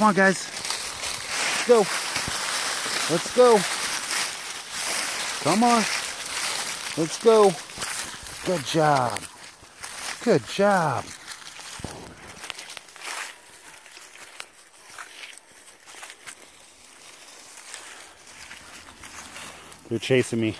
Come on, guys. Let's go. Let's go. Come on. Let's go. Good job. Good job. They're chasing me.